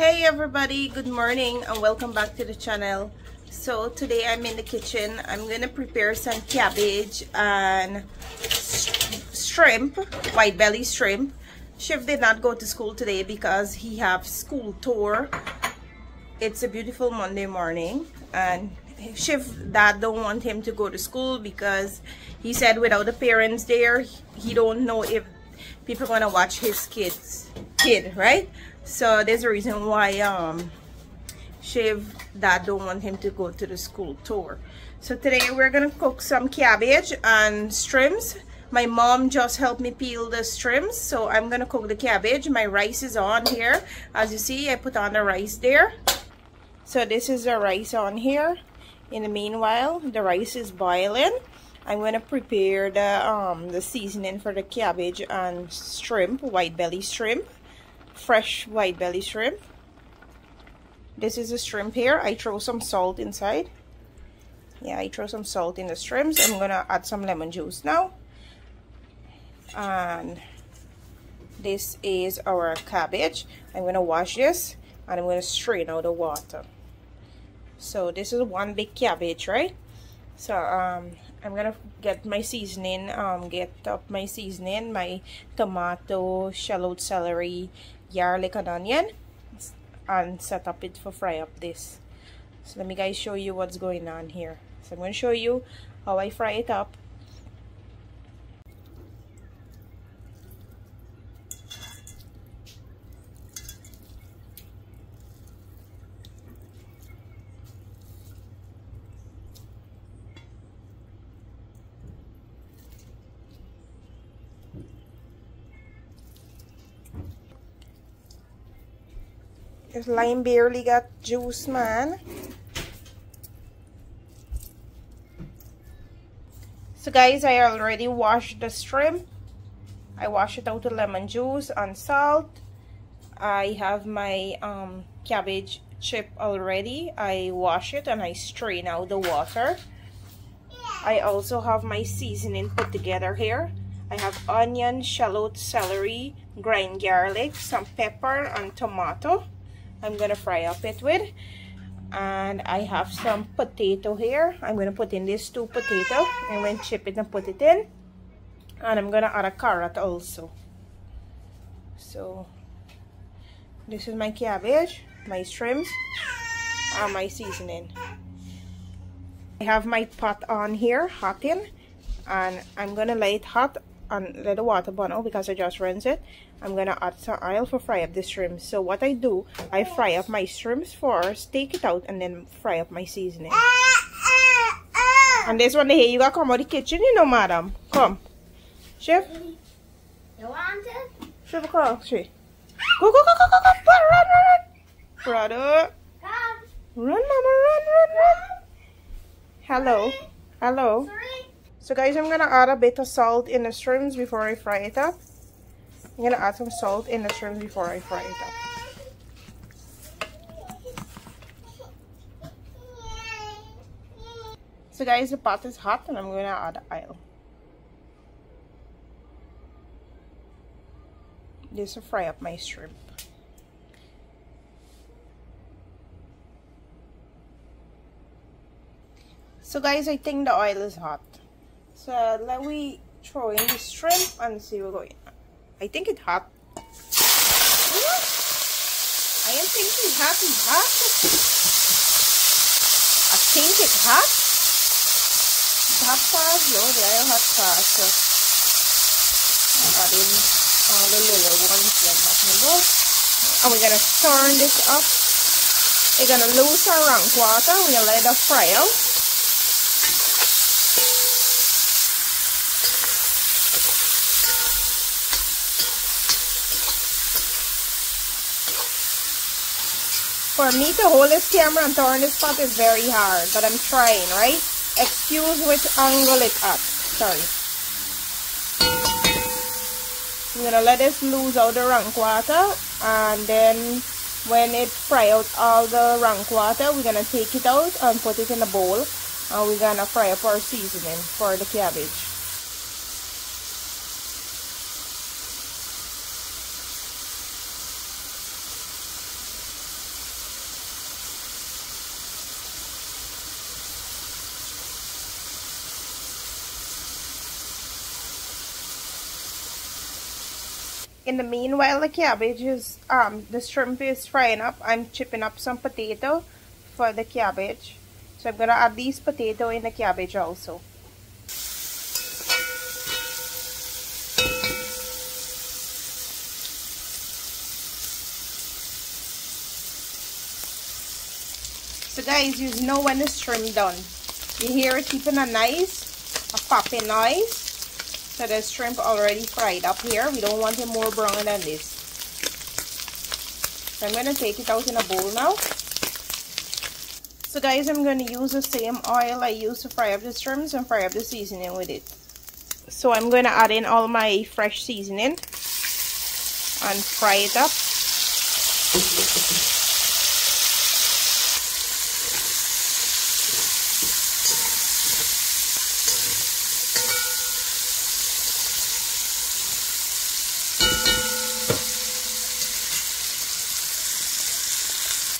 Hey everybody, good morning and welcome back to the channel. So today I'm in the kitchen. I'm to prepare some cabbage and shrimp, white belly shrimp. Chef did not go to school today because he have school tour. It's a beautiful Monday morning and Chef dad don't want him to go to school because he said without the parents there, he don't know if people gonna watch his kids kid, right? So there's a reason why um Shiv dad don't want him to go to the school tour. So today we're gonna cook some cabbage and shrimps. My mom just helped me peel the shrimps, so I'm gonna cook the cabbage. My rice is on here. As you see, I put on the rice there. So this is the rice on here. In the meanwhile, the rice is boiling. I'm going to prepare the um the seasoning for the cabbage and shrimp, white belly shrimp, fresh white belly shrimp. This is the shrimp here. I throw some salt inside. Yeah, I throw some salt in the shrimps. I'm going to add some lemon juice now. And this is our cabbage. I'm going to wash this and I'm going to strain out the water. So this is one big cabbage, right? So um, I'm gonna get my seasoning, um, get up my seasoning, my tomato, shallot celery, garlic and onion and set up it for fry up this. So let me guys show you what's going on here. So I'm going to show you how I fry it up Lime barely got juice, man. So guys, I already washed the shrimp. I wash it out with lemon juice and salt. I have my um, cabbage chip already. I wash it and I strain out the water. I also have my seasoning put together here. I have onion, shallot, celery, grind garlic, some pepper and tomato. I'm gonna fry up it with. And I have some potato here. I'm gonna put in this two potato and then chip it and put it in. And I'm gonna add a carrot also. So this is my cabbage my shrimps and my seasoning. I have my pot on here hotting and I'm gonna let it hot and let the water out because I just rinsed it I'm gonna add some oil for fry up the shrimps so what I do I fry up my shrimps first take it out and then fry up my seasoning. And this one here you gotta come out the kitchen you know madam. Come. Chef? You want it? Chef come she go go go go go go run run run. Brother. Come. Run mama run run run. Hello. Hello. Sorry. so guys I'm gonna add a bit of salt in the shrimps before I fry it up I'm gonna add some salt in the shrimp before I fry it up. So guys, the pot is hot and I'm gonna add oil. This will fry up my shrimp. So guys, I think the oil is hot. So let me throw in the shrimp and see what's going on. I think it hot. I am thinking hot is hot. I think it hot. Hot fast, yo. They are hot fast. Ah, so add in all the little ones like. And we're gonna turn this up. We're gonna lose our rank water. We're gonna let it fry out. For me to hold this camera and turn this pot is very hard, but I'm trying, right? Excuse which angle it at. Sorry. I'm gonna let this lose out the rank water and then when it fry out all the rank water, we're gonna take it out and put it in a bowl and we're gonna fry up our seasoning for the cabbage. In the meanwhile the cabbage is um the shrimp is frying up. I'm chipping up some potato for the cabbage. So i'm gonna add these potato in the cabbage also. So guys you know when the shrimp done. You hear it keeping a nice a popping noise so the shrimp already fried up here. We don't want it more brown than this. So I'm going to take it out in a bowl now. So guys, I'm going to use the same oil I used to fry up the shrimps and fry up the seasoning with it. So I'm going to add in all my fresh seasoning and fry it up.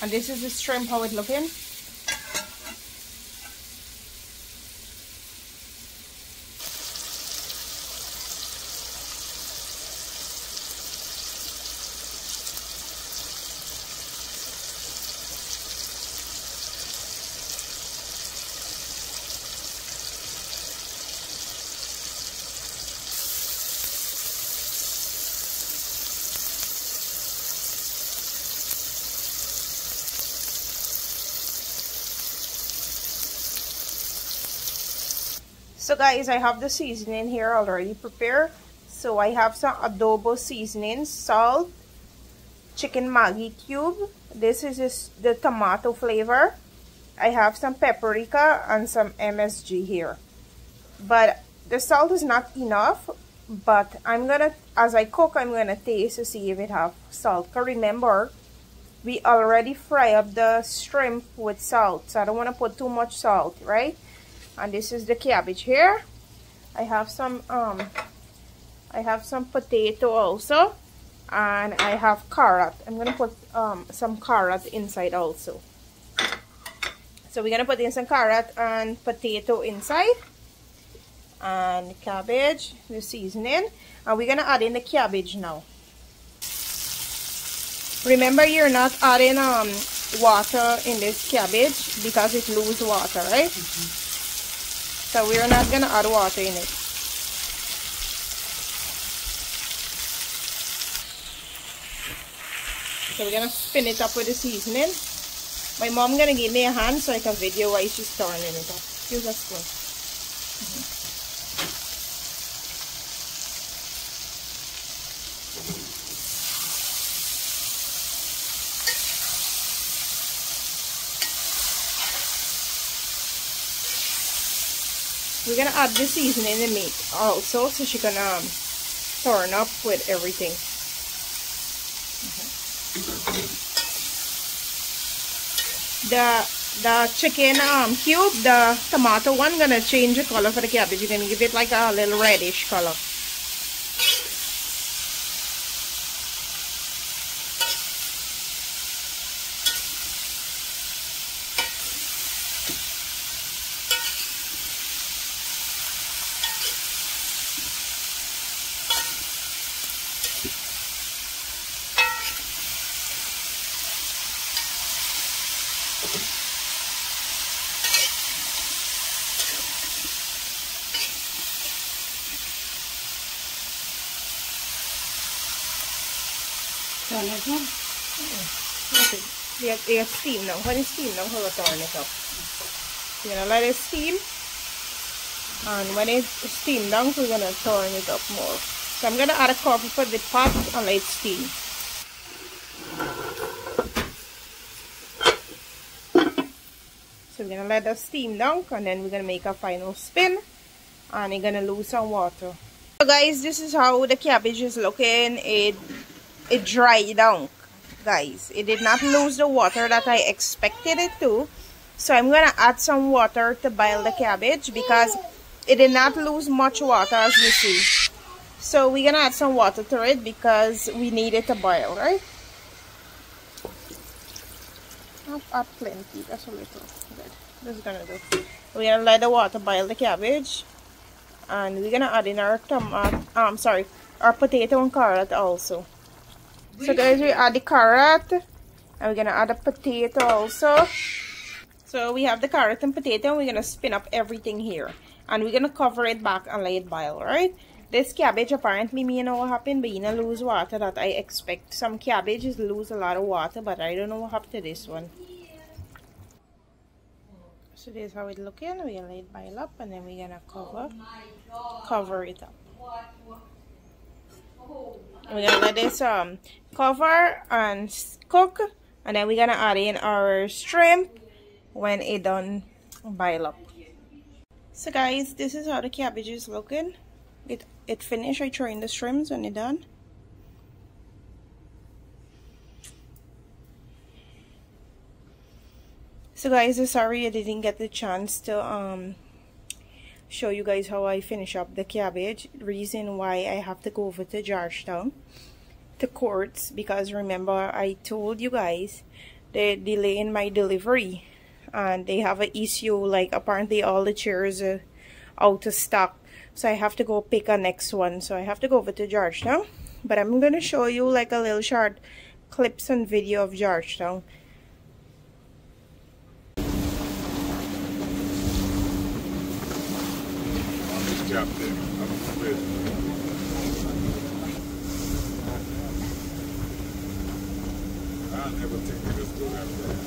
And this is the shrimp, how it looking. So guys, I have the seasoning here already prepared. So I have some adobo seasoning, salt, chicken Maggi cube. This is the tomato flavor. I have some paprika and some MSG here. But the salt is not enough. But I'm gonna, as I cook, I'm gonna taste to see if it have salt. Cause remember, we already fry up the shrimp with salt. So I don't want to put too much salt, right? And this is the cabbage here. I have some um I have some potato also. And I have carrot. I'm gonna put um some carrot inside also. So we're gonna put in some carrot and potato inside. And cabbage the seasoning. And we're gonna add in the cabbage now. Remember you're not adding um water in this cabbage because it lose water right? Mm -hmm. So we're not going to add water in it. So we're going to spin it up with the seasoning. My mom going to give me a hand so I can video why she's stirring it up. Use a spoon. Mm -hmm. We're gonna add the seasoning in the meat also so she can um turn up with everything. The the chicken um cube the tomato one gonna change the color for the cabbage. You're gonna give it like a little reddish color It on. Let it steam. When it steam now, we'll turn it up. You're gonna let it steam. And when it's steamed down, we're gonna turn it up more. So I'm gonna add a coffee for the pot and let it steam. So we're gonna let that steam down and then we're gonna make a final spin and you're gonna lose some water. So guys, this is how the cabbage is looking. It it dried down guys. It did not lose the water that I expected it to. So I'm gonna add some water to boil the cabbage because it did not lose much water as you see. So we're gonna add some water to it because we need it to boil right? Add plenty that's a little. Good. This is gonna do. We're gonna let the water boil the cabbage. And we're gonna add in our tomato um sorry our potato and carrot also. So guys, we add the carrot and we're gonna add a potato also. So we have the carrot and potato and we're gonna spin up everything here. And we're gonna cover it back and let it boil, right? This cabbage, apparently me you know what happened, but you know lose water that I expect. Some cabbages lose a lot of water, but I don't know what happened to this one. So this is how it looking. We're gonna let it boil up and then we're gonna cover cover it up. We're gonna let this um cover and cook and then we're gonna add in our shrimp when it done boil up. So guys, this is how the cabbage is looking. It it finished. I throw in the shrimps when it done. So guys, sorry I didn't get the chance to um show you guys how I finish up the cabbage. Reason why I have to go over to Georgetown to Courts because remember I told you guys they're delaying my delivery and they have an issue like apparently all the chairs are out of stock. So I have to go pick a next one. So I have to go over to Georgetown. But I'm gonna show you like a little short clips and video of Georgetown captain. I never think it is good after.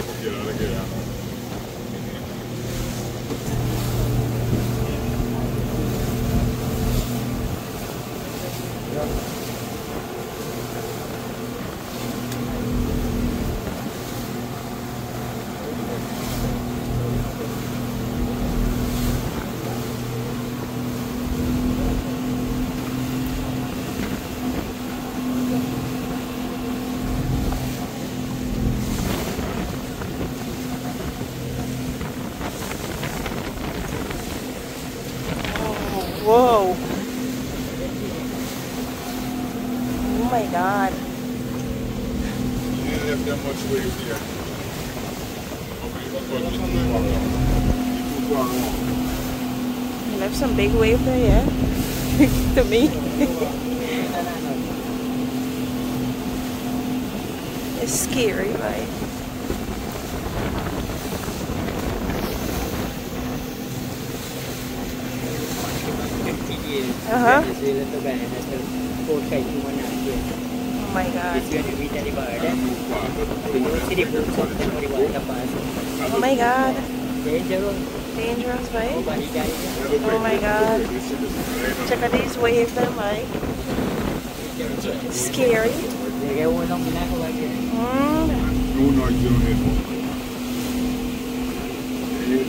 Ja, okay. My god. You didn't have that much weight here. You left some big wave there, yeah? to me. it's scary, right? Uh-huh. Oh my god. Oh my god. Dangerous, Dangerous, right? Oh my god. Check out these waves there, Mike. Scary.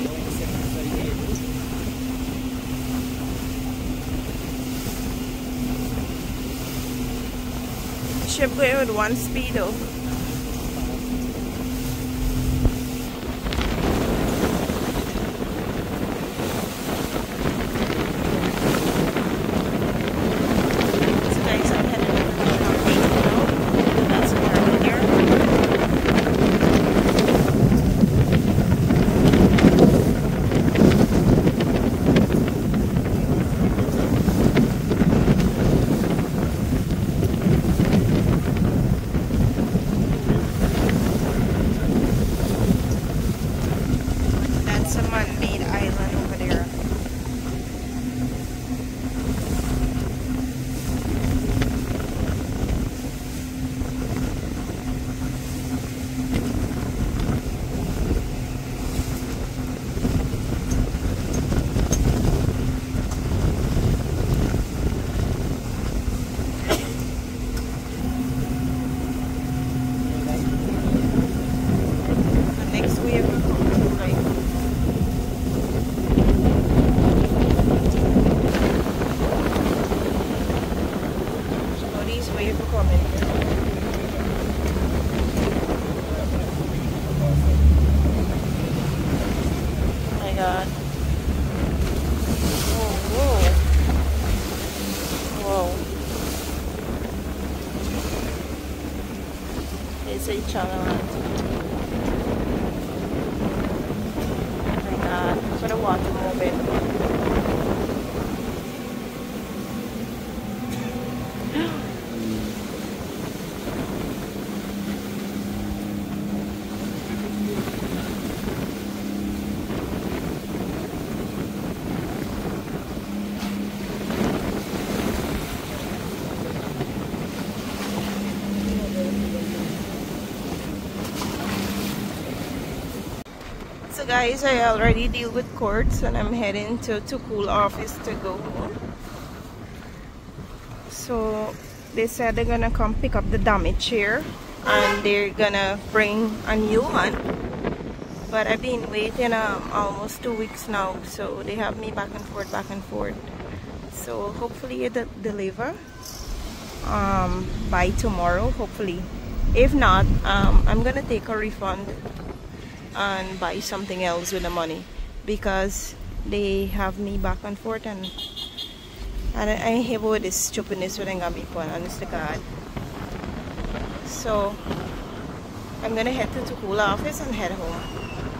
Mm. ship going with one way for coming. Oh god. Whoa, whoa. It's a challenge. So guys, I already deal with Courts and I'm heading to Toocool office to go home. So they said they're gonna come pick up the damaged chair and they're gonna bring a new one. But I've been waiting um, almost two weeks now, so they have me back and forth, back and forth. So hopefully it deliver um, by tomorrow, hopefully. If not, um, I'm gonna take a refund and buy something else with the money because they have me back and forth and and I, I hate with this stupidness I got me put honest to God. So I'm gonna head to the Tukula office and head home.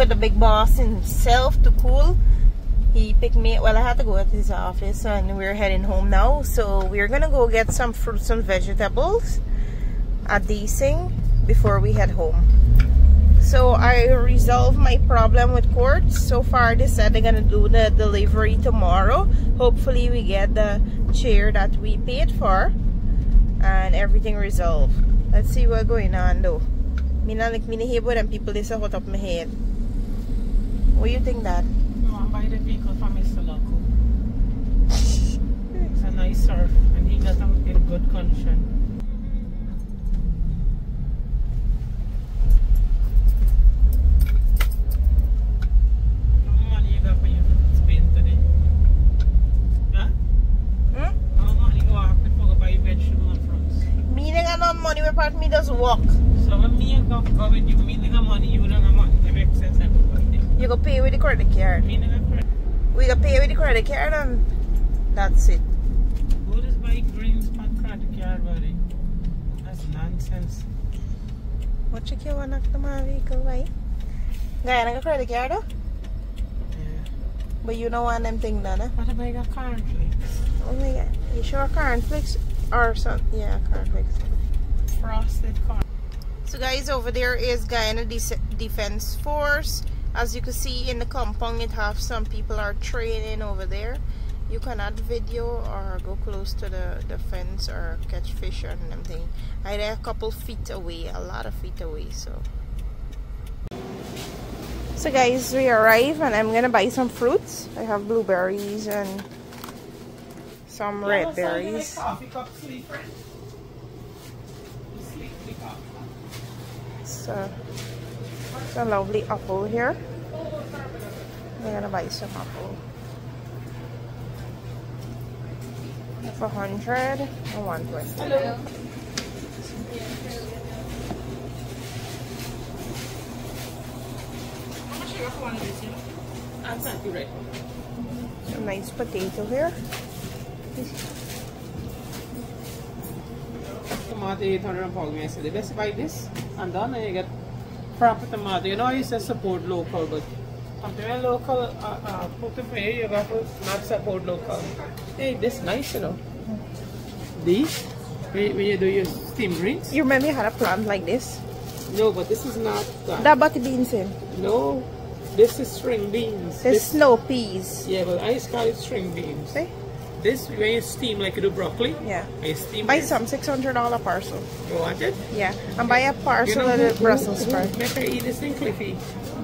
With the big boss himself Toocool. He picked me well I had to go at his office and we're heading home now. So we're gonna go get some fruits and vegetables at Deasing before we head home. So I resolved my problem with Court. So far they said they're gonna do the delivery tomorrow. Hopefully we get the chair that we paid for and everything resolved. Let's see what's going on though. Me not like me hear about people say hot up my head. What do you think that? No, I buy the vehicle from Mr. Loco. It's a nice surf and he got them in good condition. How much money you got for you to spend? Huh? Hmm? How much money you have before you buy vegetable and fruits? Me ain't got no money where part me just walk. So when me and go, go with you, me nigga got money, you don't got money. It makes sense. You go pay with the credit card. Me nigga credit. We go pay with the credit card and that's it. Who does buy greens on credit card, buddy? That's nonsense. What you care want to my vehicle, right? Guy, I got credit card though. Yeah. But you don't want them thing done, eh? What about you got cornflakes? Oh my god. You sure cornflakes or some yeah, cornflakes. Frosted corn. So guys, over there is Guyana Dece- Defense Force. As you can see in the compound, it have some people are training over there. You can add video or go close to the, the fence or catch fish or anything. I a couple feet away, a lot of feet away. So, So guys, we arrive and I'm gonna buy some fruits. I have blueberries and some red berries. Coffee cup sleep, friend. Sleep, the. So it's a lovely apple here. I'm gonna buy some apple. For hundred and one twenty. Hello. A nice potato here. Tomato 800 and. Best buy this and done and you get proper tomato. You know I used to support local but something local uh, uh, put them here you got to not support local. Hey, this nice you know. These when when you do your steam greens. You remember you had a plant like this? No, but this is not that. That butter beans in. No, this is string beans. There's This, snow peas. yeah, but I just call it string beans. See? This when you steam like you do broccoli. Yeah. I steam Buy some six hundred dollar parcel. You want it? Yeah. And buy a You parcel know of who, the Brussels sprout. make her eat this thing, Cliffy?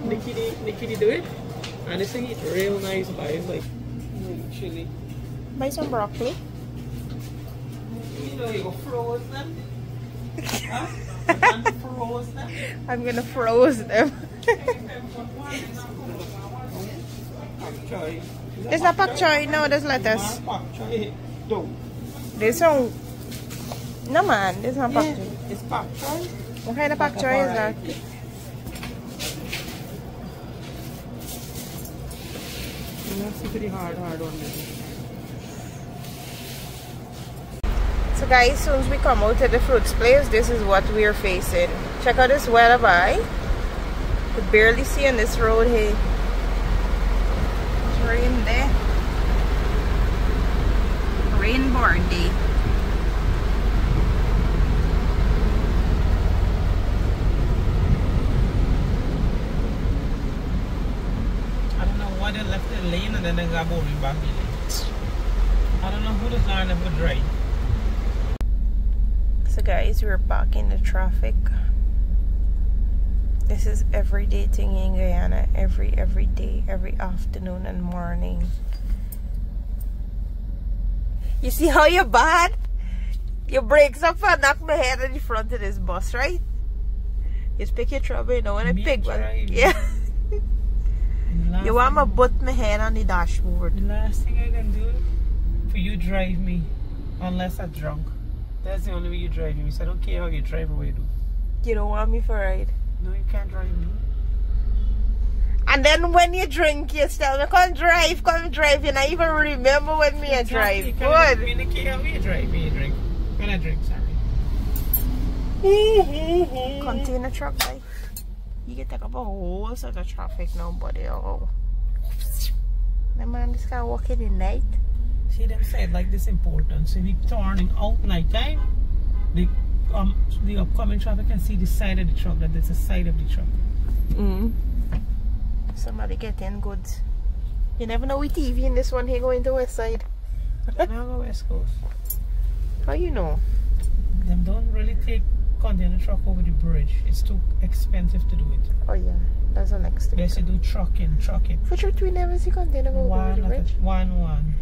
Nikki, Nikki do it, and this thing eat real nice by it's like chili. Buy some broccoli. You know you go froze them. huh? Froze them. I'm gonna froze them. Choy. Is It's not pak choy, no, there's lettuce. Pak choy. No. There's some No man, there's not pak choy. it's pak choy. What kind of pak choy is that? It's pretty hard, hard on. So guys, soon as we come out to the fruits place, this is what we're facing. Check out this weather by. You could barely see on this road here. It's rain. Rainboard day. I don't know why they left the lane and then they got moving back the lane. I don't know who the line ever drive. So guys, we're back in the traffic. This is everyday thing in Guyana. Every every day, every afternoon and morning. You see how you're bad? Your brakes up and knock my head in the front of this bus, right? You pick your trouble, you know, when I pick one. Yeah. And the last You want me to butt my head on the dashboard. The last thing I can do for you drive me, unless I'm drunk. That's the only way you drive me. So I don't care how you drive or what you do. You don't want me for ride. No, you can't drive me. And then when you drink, you tell me, come drive, come drive. You not even remember when me a drive. Exactly. Good. Me don't care how you drive me, you drink. When I drink, sorry. Container truck, like you can take up a whole set of traffic now, buddy. Oh, the man this guy walking in night. See them said like this important. So if you turning out night time, the um the upcoming traffic can see the side of the truck that there's a side of the truck. Mm. Somebody getting in goods. You never know with TV in this one here going to west side. Then I go West Coast. How you know? Them don't really take container truck over the bridge. It's too expensive to do it. Oh yeah, that's the next thing. Yes, you do trucking, trucking. For sure, we never see container go over One the at a, bridge. one one.